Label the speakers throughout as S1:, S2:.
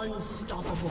S1: Unstoppable.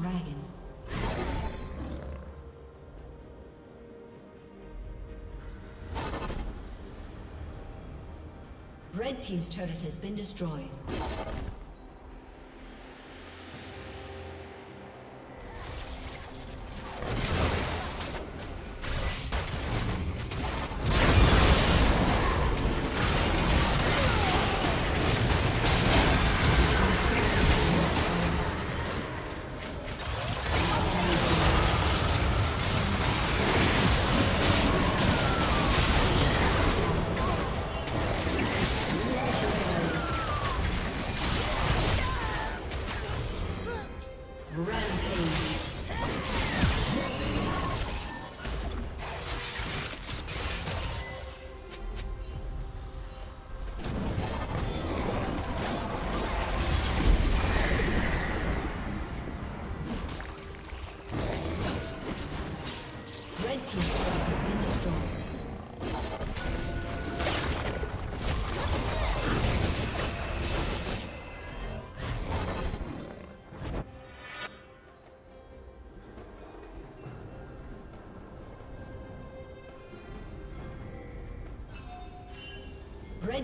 S1: Dragon. Red Team's turret has been destroyed.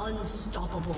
S1: Unstoppable.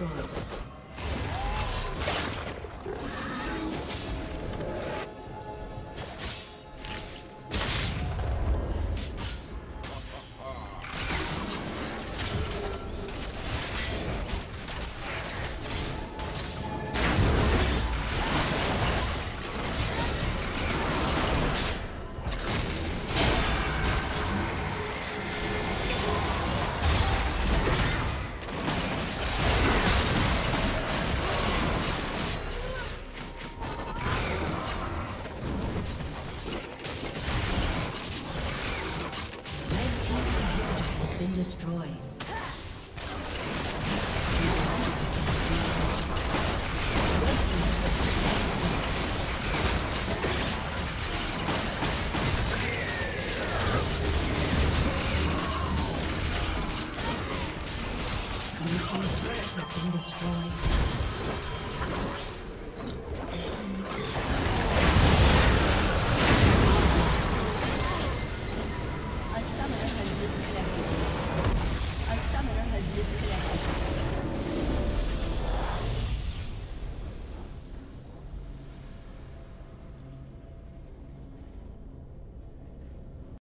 S1: Destroyed. Destroyed.